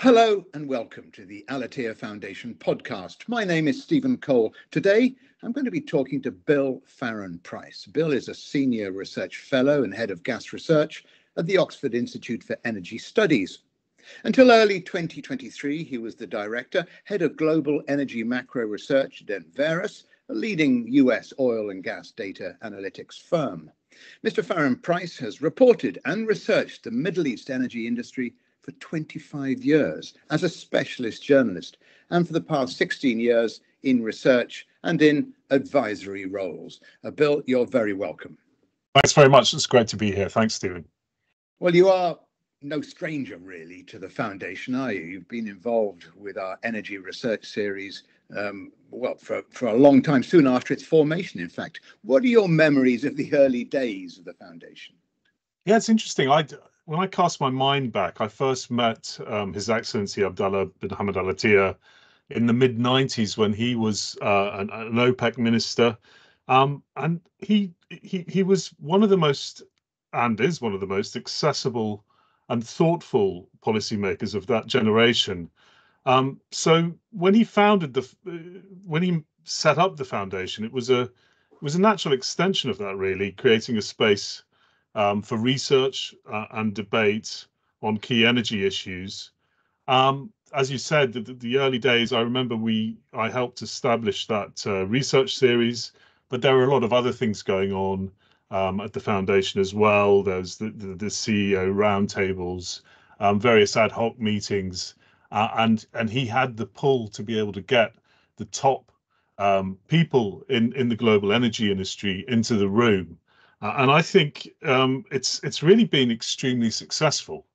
Hello and welcome to the Al-Attiyah Foundation podcast. My name is Stephen Cole. Today, I'm going to be talking to Bill Farren Price. Bill is a senior research fellow and head of gas research at the Oxford Institute for Energy Studies. Until early 2023, he was the director, head of global energy macro research at Enverus, a leading US oil and gas data analytics firm. Mr. Farren Price has reported and researched the Middle East energy industry for 25 years as a specialist journalist and for the past 16 years in research and in advisory roles. Uh, Bill, you're very welcome. Thanks very much. It's great to be here. Thanks, Stephen. Well, you are no stranger really to the foundation, are you? You've been involved with our energy research series, um, well, for, for a long time, soon after its formation, in fact. What are your memories of the early days of the foundation? Yeah, it's interesting. I when I cast my mind back, I first met um, His Excellency Abdullah bin Hamad Al Attiyah in the mid 90s when he was uh, an, an, OPEC minister. Um, and he, he, he was one of the most, and is one of the most accessible and thoughtful policymakers of that generation. Um, so when he founded the, uh, when he set up the foundation, it was a, it was a natural extension of that, really, creating a space um, for research uh, and debate on key energy issues. Um, as you said, the, the, early days, I remember we I helped establish that uh, research series, but there were a lot of other things going on um, at the foundation as well. There's the, the, the CEO roundtables, um, various ad hoc meetings, uh, and and he had the pull to be able to get the top um, people in in the global energy industry into the room uh, and I think um, it's it's really been extremely successful.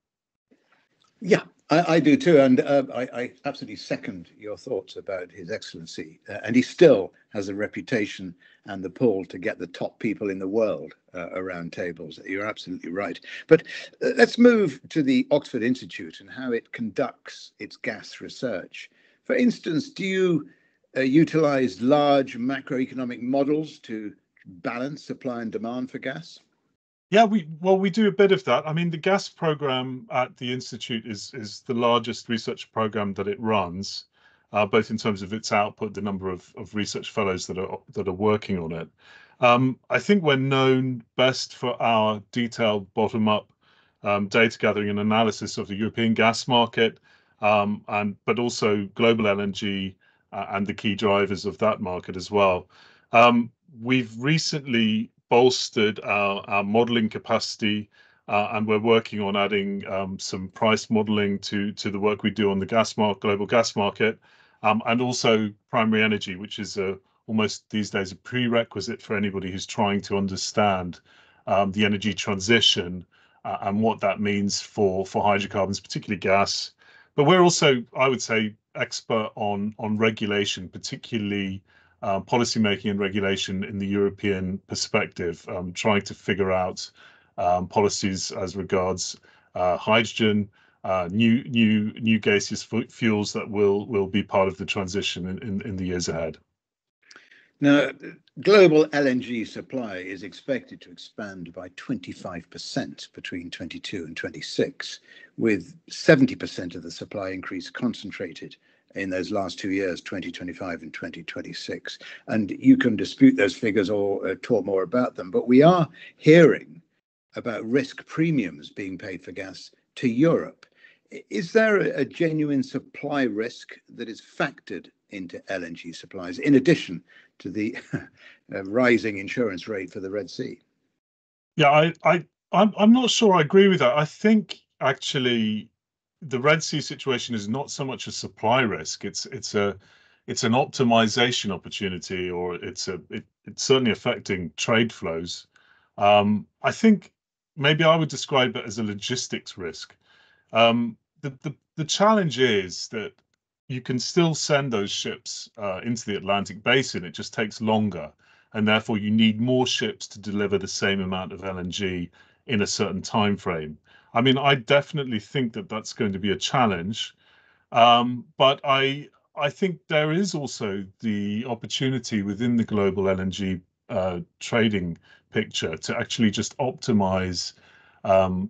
Yeah, I, I do too, and uh, I, I, absolutely second your thoughts about His Excellency. Uh, and he still has a reputation and the pull to get the top people in the world uh, around tables. You're absolutely right. But uh, let's move to the Oxford Institute and how it conducts its gas research. For instance, do you uh, utilize large macroeconomic models to balance supply and demand for gas? Yeah, we well we do a bit of that. I mean, the gas program at the institute is is the largest research program that it runs, uh, both in terms of its output, the number of, of research fellows that are that are working on it. Um, I think we're known best for our detailed bottom-up um, data gathering and analysis of the European gas market, um, and but also global LNG uh, and the key drivers of that market as well. Um, we've recently bolstered our, modeling capacity uh, and we're working on adding um, some price modeling to the work we do on the global gas market, um, and also primary energy, which is almost these days a prerequisite for anybody who's trying to understand um, the energy transition uh, and what that means for hydrocarbons, particularly gas. But we're also, I would say, expert on regulation, particularly uh, policymaking and regulation in the European perspective, um, trying to figure out um, policies as regards uh, hydrogen, uh, new new new gaseous fuels that will will be part of the transition in, in, in the years ahead. Now, global LNG supply is expected to expand by 25% between 22 and 26, with 70% of the supply increase concentrated in those last two years, 2025 and 2026. And you can dispute those figures or uh, talk more about them, but we are hearing about risk premiums being paid for gas to Europe. Is there a, a genuine supply risk that is factored into LNG supplies, in addition to the uh, rising insurance rate for the Red Sea? Yeah, I, I, I'm, I'm not sure I agree with that. I think actually the Red Sea situation is not so much a supply risk. It's it's a it's an optimization opportunity, or it's a it, it's certainly affecting trade flows. Um, I think maybe I would describe it as a logistics risk. Um, the, the the challenge is that you can still send those ships uh, into the Atlantic basin. It just takes longer, and therefore you need more ships to deliver the same amount of LNG in a certain time frame. I mean, I definitely think that that's going to be a challenge, um, but I I think there is also the opportunity within the global LNG uh, trading picture to actually just optimize um,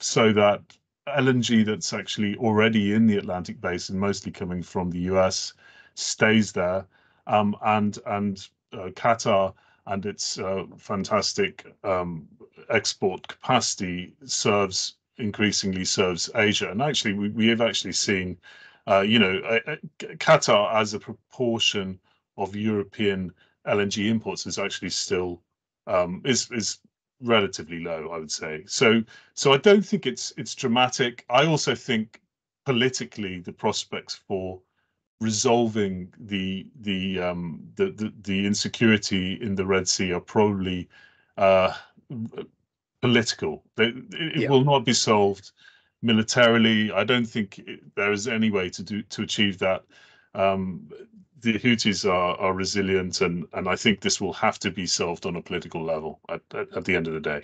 so that LNG that's actually already in the Atlantic basin, mostly coming from the US, stays there. Um, and and uh, Qatar and its uh, fantastic um, export capacity serves increasingly serves Asia. And actually, we, we have actually seen, uh, you know, Qatar as a proportion of European LNG imports is actually still um, is is relatively low, I would say. So so I don't think it's it's dramatic. I also think politically the prospects for resolving the the um the, the, the insecurity in the Red Sea are probably uh political. It, it yeah. will not be solved militarily. I don't think it, there is any way to do to achieve that. Um, the Houthis are, are resilient, and, and I think this will have to be solved on a political level at, at, at the end of the day.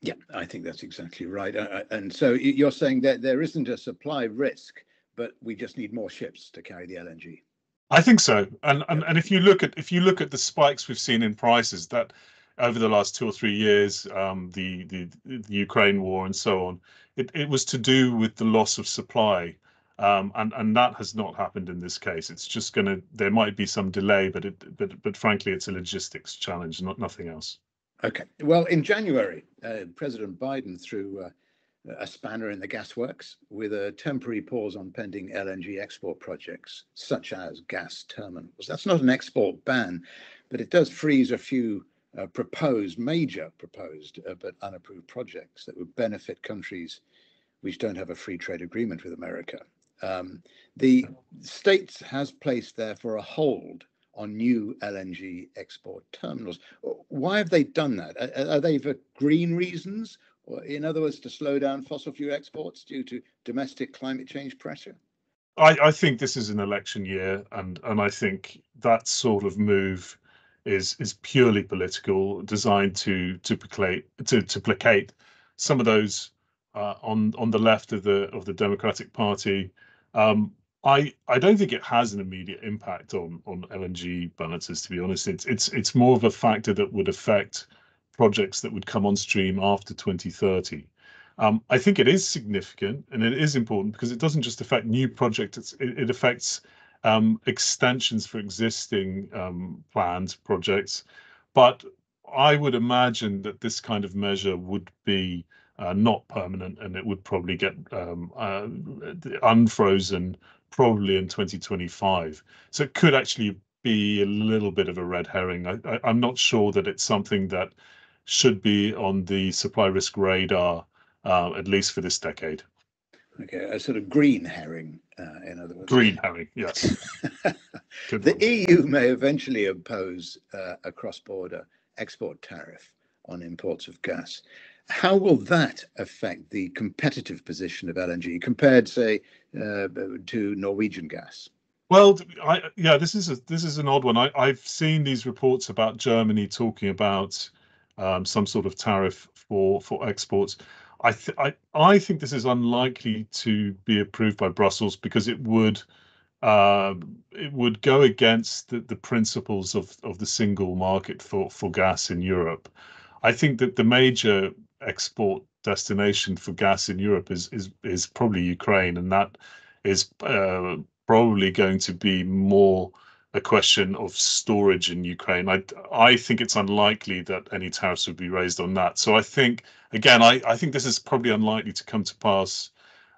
Yeah, I think that's exactly right. Uh, and so you're saying that there isn't a supply risk, but we just need more ships to carry the LNG. I think so. And, and and if you look at if you look at the spikes we've seen in prices, that over the last two or three years, um, the, the, the Ukraine war and so on, it, it was to do with the loss of supply. Um, and and that has not happened in this case. It's just going to there might be some delay, but it but but frankly, it's a logistics challenge, not nothing else. Okay. Well, in January, uh, President Biden threw uh, a spanner in the gasworks with a temporary pause on pending LNG export projects, such as gas terminals. That's not an export ban, but it does freeze a few uh, proposed, major proposed, uh, but unapproved projects that would benefit countries which don't have a free trade agreement with America. Um, the states has placed therefore a hold on new LNG export terminals. Why have they done that? Are, are they for green reasons? Or in other words, to slow down fossil fuel exports due to domestic climate change pressure? I, I think this is an election year, and and I think that sort of move is is purely political, designed to to placate to, to placate some of those uh, on on the left of the of the Democratic Party. Um, I I don't think it has an immediate impact on on LNG balances. To be honest, it's it's it's more of a factor that would affect projects that would come on stream after 2030. Um, I think it is significant and it is important because it doesn't just affect new projects; it, it affects um, extensions for existing um, planned projects. But I would imagine that this kind of measure would be uh, not permanent and it would probably get um, uh, unfrozen probably in 2025. So it could actually be a little bit of a red herring. I, am not sure that it's something that should be on the supply risk radar, uh, at least for this decade. Okay, a sort of green herring, uh, in other words. Green herring, yes. the EU may eventually impose uh, a cross-border export tariff on imports of gas. How will that affect the competitive position of LNG compared, say, uh, to Norwegian gas? Well, I, yeah, this is a, this is an odd one. I, I've seen these reports about Germany talking about um, some sort of tariff for for exports. I, th- I I think this is unlikely to be approved by Brussels because it would uh, it would go against the, the principles of, of the single market for, for gas in Europe. I think that the major export destination for gas in Europe is is is probably Ukraine, and that is uh, probably going to be more a question of storage in Ukraine. I I think it's unlikely that any tariffs would be raised on that. So I think again, I, I think this is probably unlikely to come to pass.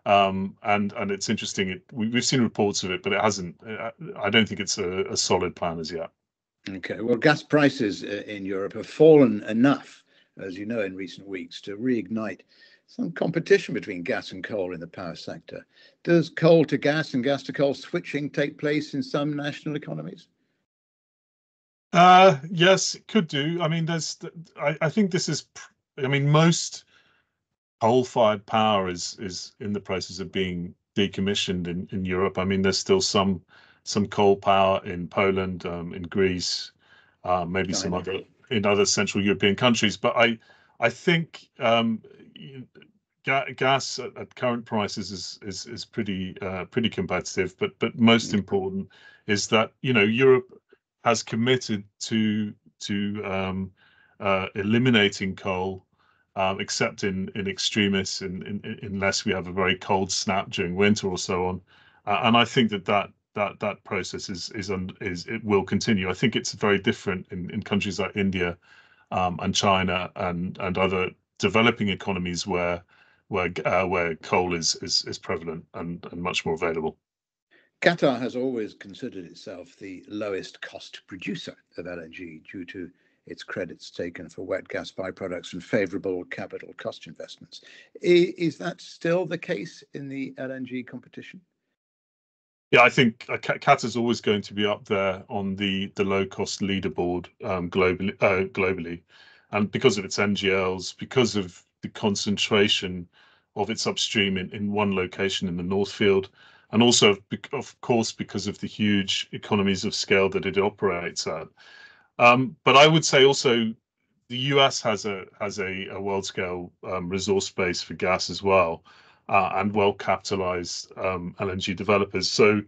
Um, and and it's interesting. It, we, have seen reports of it, but it hasn't. Uh, I don't think it's a, a solid plan as yet. Okay. Well, gas prices uh, in Europe have fallen enough, as you know, in recent weeks to reignite some competition between gas and coal in the power sector. Does coal to gas and gas to coal switching take place in some national economies? Uh, yes, it could do. I mean, there's. I, I think this is. I mean, most coal-fired power is is in the process of being decommissioned in, in Europe. I mean, there's still some some coal power in Poland, um, in Greece, uh, maybe some other in other Central European countries. But I I think um, gas at, at, current prices is is is pretty uh, pretty competitive. But but most mm. important is that you know Europe has committed to to um, uh, eliminating coal um, except in in extremis, in, in, unless we have a very cold snap during winter or so on. Uh, and I think that that that that process is is is it will continue. I think it's very different in, in countries like India um, and China and and other developing economies where where uh, where coal is, is is prevalent and, and much more available. Qatar has always considered itself the lowest cost producer of LNG due to its credits taken for wet gas byproducts and favorable capital cost investments. Is that still the case in the LNG competition? Yeah, I think uh, Qatar is always going to be up there on the the low cost leaderboard um, globally, uh, globally, and because of its NGLs, because of the concentration of its upstream in, in one location in the North Field, and also of course because of the huge economies of scale that it operates at. Um, but I would say also the US has a has a, a world scale um, resource base for gas as well, uh, and well capitalized um, LNG developers. So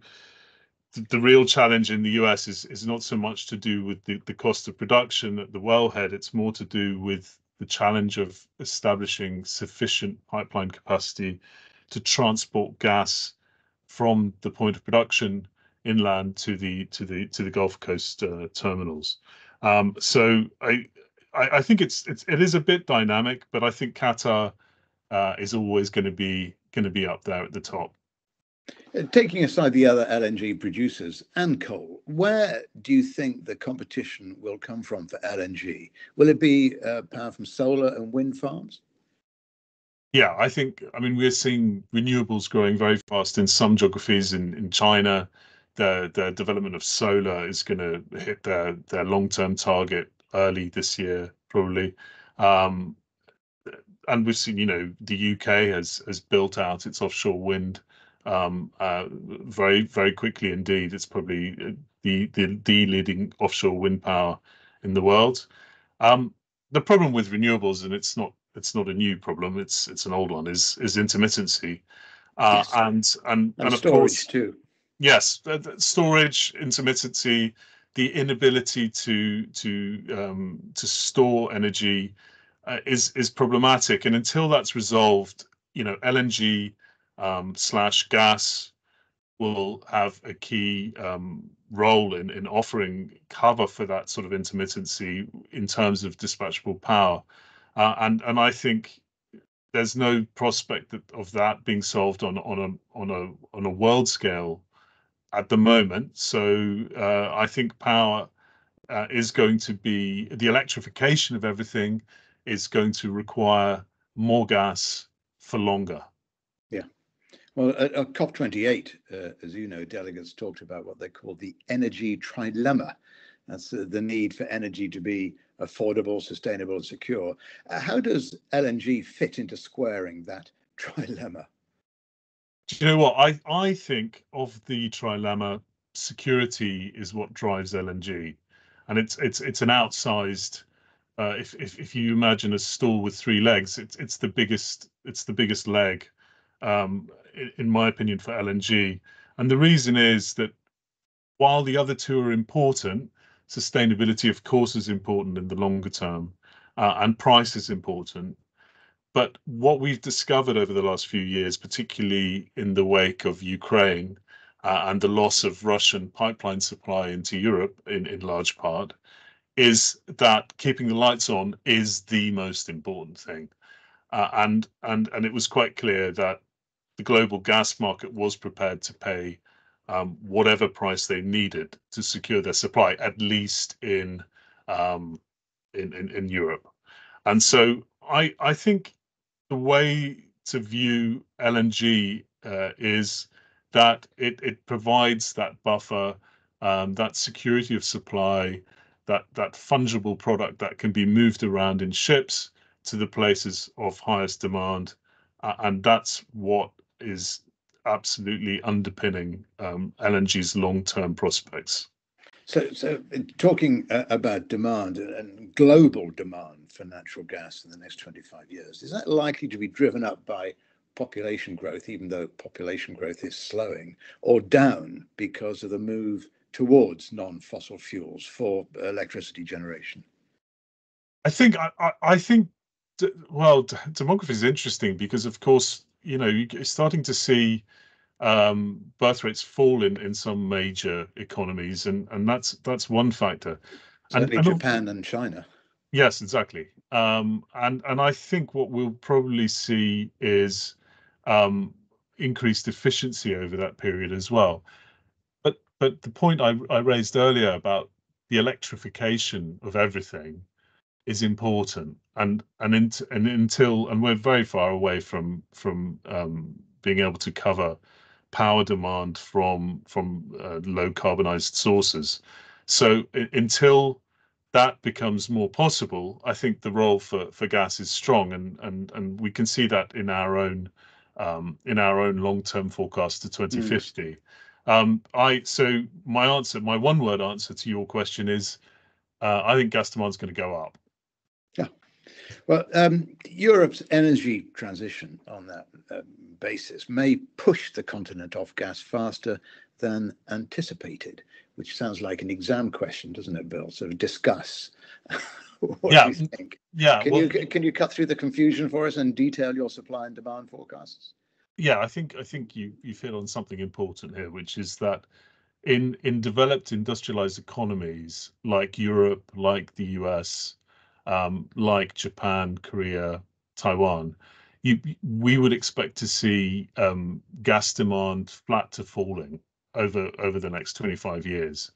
the, real challenge in the US is is not so much to do with the, cost of production at the wellhead. It's more to do with the challenge of establishing sufficient pipeline capacity to transport gas from the point of production inland to the to the to the Gulf Coast uh, terminals. Um, so I, I, I think it's it's it is a bit dynamic, but I think Qatar uh, is always going to be going to be up there at the top. Uh, taking aside the other LNG producers and coal, where do you think the competition will come from for LNG? Will it be uh, power from solar and wind farms? Yeah, I think, I mean, we're seeing renewables growing very fast in some geographies in, in China, the the development of solar is going to hit their their long term target early this year probably. Um, and we've seen, you know, the UK has has built out its offshore wind um, uh, very very quickly indeed. It's probably uh, the the the leading offshore wind power in the world. Um, the problem with renewables, and it's not it's not a new problem. It's it's an old one. Is is intermittency, uh, yes. and and and, and of course too yes, storage, intermittency, the inability to to um, to store energy uh, is is problematic, and until that's resolved, you know, LNG um, slash gas will have a key um, role in in offering cover for that sort of intermittency in terms of dispatchable power, uh, and and I think there's no prospect of that being solved on on a on a on a world scale at the moment. So uh, I think power uh, is going to be the electrification of everything is going to require more gas for longer. Yeah. Well, at, at COP28, uh, as you know, delegates talked about what they call the energy trilemma. That's the need for energy to be affordable, sustainable, and secure. Uh, how does LNG fit into squaring that trilemma? Do you know what I I think of the trilemma? Security is what drives LNG, and it's it's it's an outsized. Uh, if, if if you imagine a stool with three legs, it's it's the biggest it's the biggest leg, um, in, in my opinion, for LNG. And the reason is that while the other two are important, sustainability, of course, is important in the longer term, uh, and price is important. But what we've discovered over the last few years, particularly in the wake of Ukraine uh, and the loss of Russian pipeline supply into Europe in, in large part, is that keeping the lights on is the most important thing. Uh, and and and it was quite clear that the global gas market was prepared to pay um, whatever price they needed to secure their supply, at least in um, in, in, in Europe. And so I I think the way to view LNG uh, is that it it provides that buffer, um, that security of supply, that that fungible product that can be moved around in ships to the places of highest demand, uh, and that's what is absolutely underpinning um, LNG's long-term prospects. So, so talking uh, about demand and global demand for natural gas in the next 25 years, is that likely to be driven up by population growth, even though population growth is slowing, or down because of the move towards non-fossil fuels for electricity generation? I think I, I think well, demography is interesting because, of course, you know, you're starting to see um, birth rates fall in, in some major economies, and, and that's that's one factor. Certainly and, Japan and China. Yes, exactly. Um, and and I think what we'll probably see is um, increased efficiency over that period as well. But the point I, I raised earlier about the electrification of everything is important, and and, in, and until and we're very far away from from um, being able to cover power demand from from uh, low carbonized sources. So until that becomes more possible, I think the role for for gas is strong, and and and we can see that in our own um, in our own long-term forecast to 2050. Mm. Um, I so my answer, my one-word answer to your question is, uh, I think gas demand is going to go up. Yeah. Well, um, Europe's energy transition on that uh, basis may push the continent off gas faster than anticipated, which sounds like an exam question, doesn't it, Bill? So discuss. what yeah. do you think? Yeah. Can well, you can you cut through the confusion for us and detail your supply and demand forecasts? Yeah, I think I think you you hit on something important here, which is that in in developed industrialized economies like Europe, like the US, um, like Japan, Korea, Taiwan, you, we would expect to see um, gas demand flat to falling over over the next 25 years.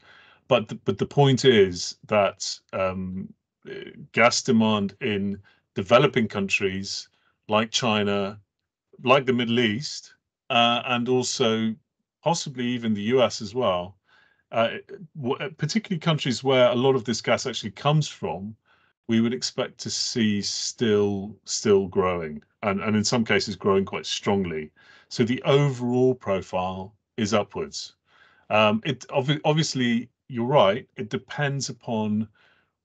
But the, but the point is that um, gas demand in developing countries like China, like the Middle East, uh, and also possibly even the US as well, uh, particularly countries where a lot of this gas actually comes from, we would expect to see still still growing and, and in some cases growing quite strongly. So the overall profile is upwards. Um, it obviously you're right. It depends upon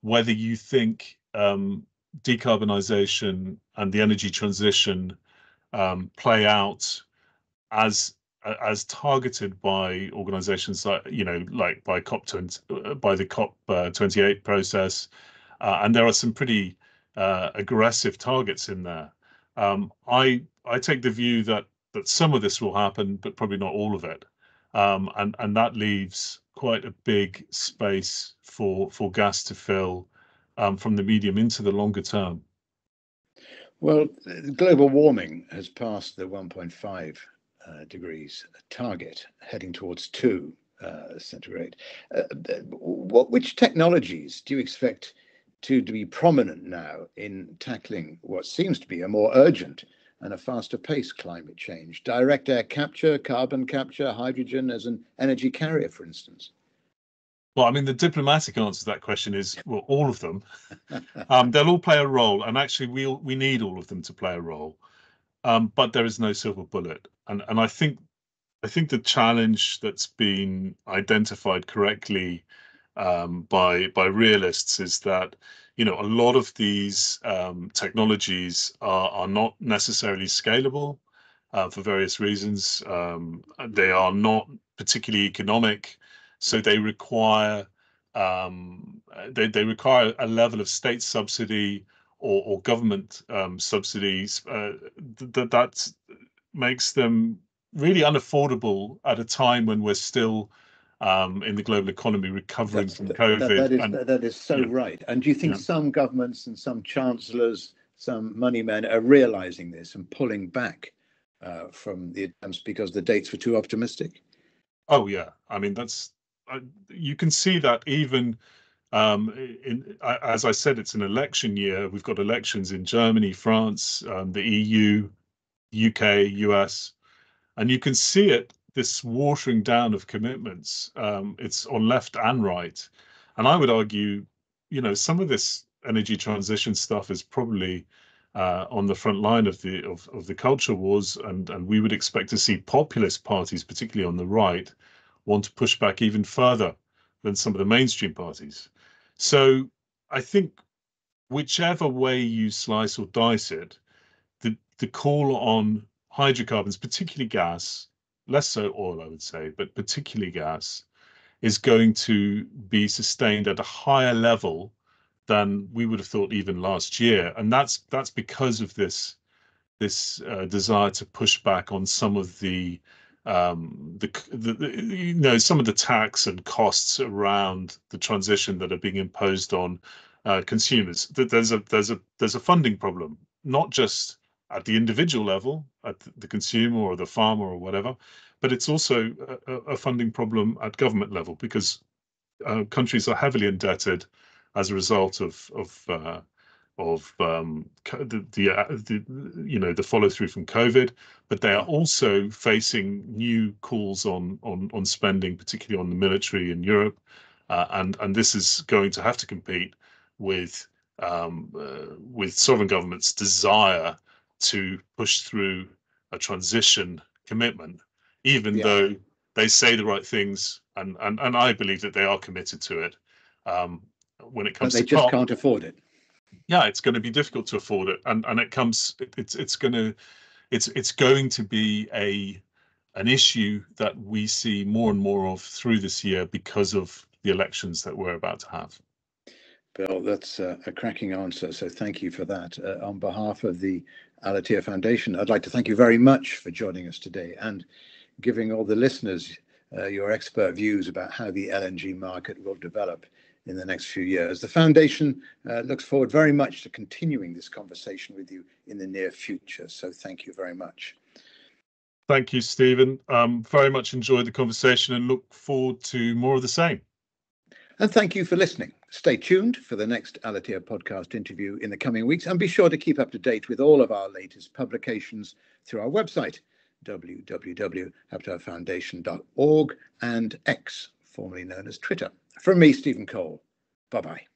whether you think um, decarbonisation and the energy transition um, play out as as targeted by organisations like you know like by COP 20, uh, by the COP uh, 28 process, uh, and there are some pretty uh, aggressive targets in there. Um, I I take the view that that some of this will happen, but probably not all of it, um, and and that leaves quite a big space for for gas to fill um, from the medium into the longer term. Well, global warming has passed the 1.5 uh, degrees target, heading towards two uh, centigrade. Uh, what which technologies do you expect to, to be prominent now in tackling what seems to be a more urgent and a faster pace climate change. Direct air capture, carbon capture, hydrogen as an energy carrier, for instance. Well, I mean, the diplomatic answer to that question is well, all of them. um, they'll all play a role, and actually, we we need all of them to play a role. Um, but there is no silver bullet, and and I think I think the challenge that's been identified correctly um, by by realists is that you know a lot of these um, technologies are are not necessarily scalable uh, for various reasons. Um, they are not particularly economic, so they require um, they they require a level of state subsidy or, or government um, subsidies uh, that that makes them really unaffordable at a time when we're still um, in the global economy recovering That's, from COVID. That, that, is, and, that is so yeah. right. And do you think yeah. some governments and some chancellors, some money men are realizing this and pulling back uh, from the attempts because the dates were too optimistic? Oh yeah, I mean that's uh, you can see that even um, in, as I said, it's an election year. We've got elections in Germany, France, um, the EU, UK, US, and you can see it this watering down of commitments. Um, it's on left and right, and I would argue, you know, some of this energy transition stuff is probably uh, on the front line of the of, of the culture wars, and and we would expect to see populist parties, particularly on the right, want to push back even further than some of the mainstream parties. So I think whichever way you slice or dice it, the the call on hydrocarbons, particularly gas, less so oil, I would say, but particularly gas, is going to be sustained at a higher level than we would have thought even last year, and that's that's because of this this uh, desire to push back on some of the um, the, the, the, you know some of the tax and costs around the transition that are being imposed on uh, consumers. There's a there's a there's a funding problem, not just at the individual level, at the consumer or the farmer or whatever, but it's also a, a funding problem at government level because uh, countries are heavily indebted as a result of of uh, of um, the, the, uh, the, you know the follow through from COVID, but they are also facing new calls on on on spending, particularly on the military in Europe, uh, and and this is going to have to compete with um, uh, with sovereign governments' desire to push through a transition commitment, even yeah. though they say the right things, and and and I believe that they are committed to it. Um, when it comes, but they just can't afford it yeah, it's going to be difficult to afford it, and and it comes, it's it's going to, it's it's going to be a an issue that we see more and more of through this year because of the elections that we're about to have. Bill, that's a, a cracking answer. So thank you for that. Uh, on behalf of the Al-Attiyah Foundation, I'd like to thank you very much for joining us today and giving all the listeners uh, your expert views about how the LNG market will develop in the next few years. The Foundation uh, looks forward very much to continuing this conversation with you in the near future. So thank you very much. Thank you, Stephen. Um, very much enjoyed the conversation and look forward to more of the same. And thank you for listening. Stay tuned for the next Al-Attiyah podcast interview in the coming weeks and be sure to keep up to date with all of our latest publications through our website, www.abhafoundation.org and X, formerly known as Twitter. From me, Stephen Cole. Bye bye.